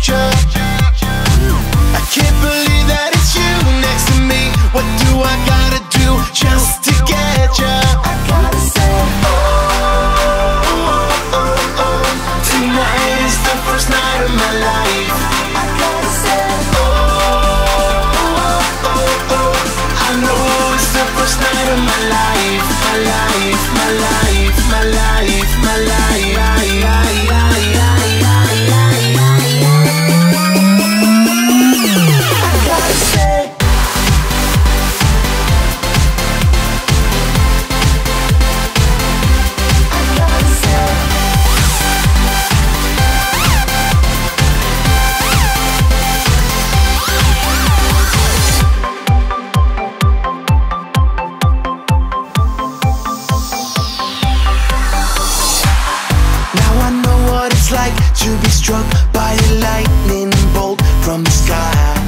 future what it's like to be struck by a lightning bolt from the sky.